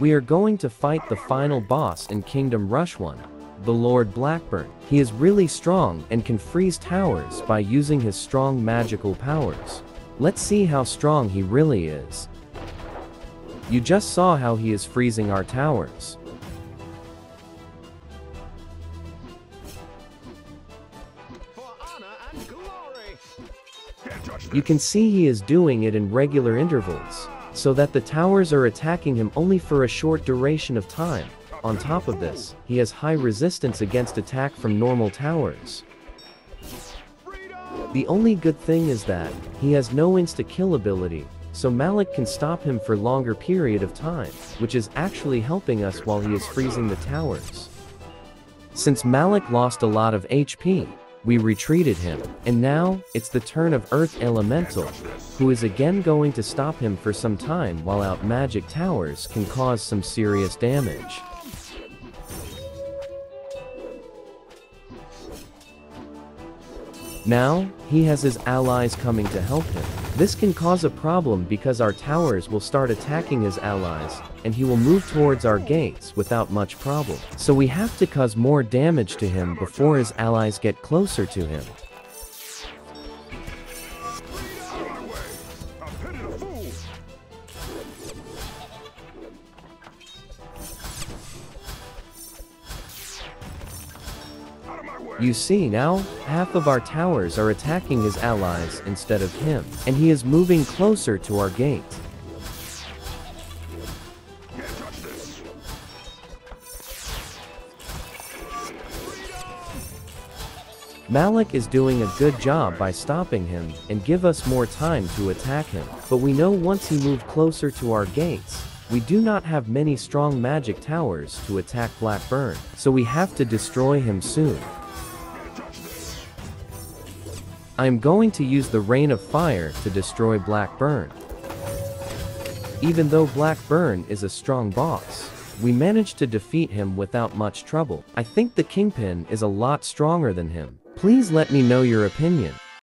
We are going to fight the final boss in Kingdom Rush 1, the Lord Blackburn. He is really strong and can freeze towers by using his strong magical powers. Let's see how strong he really is. You just saw how he is freezing our towers. For honor and glory. Can't touch You can see he is doing it in regular intervals, so that the towers are attacking him only for a short duration of time. On top of this, he has high resistance against attack from normal towers. The only good thing is that, he has no insta-kill ability, so Malik can stop him for longer period of time, which is actually helping us while he is freezing the towers. Since Malik lost a lot of HP, we retreated him, and now, it's the turn of Earth Elemental, who is again going to stop him for some time while out magic towers can cause some serious damage. Now, he has his allies coming to help him. This can cause a problem because our towers will start attacking his allies, and he will move towards our gates without much problem. So we have to cause more damage to him before his allies get closer to him. You see now, half of our towers are attacking his allies instead of him, and he is moving closer to our gate. Malik is doing a good job by stopping him and give us more time to attack him, but we know once he moved closer to our gates, we do not have many strong magic towers to attack Blackburn, so we have to destroy him soon. Can't touch this. I am going to use the Rain of Fire to destroy Blackburn. Even though Blackburn is a strong boss, we managed to defeat him without much trouble. I think the Kingpin is a lot stronger than him. Please let me know your opinion.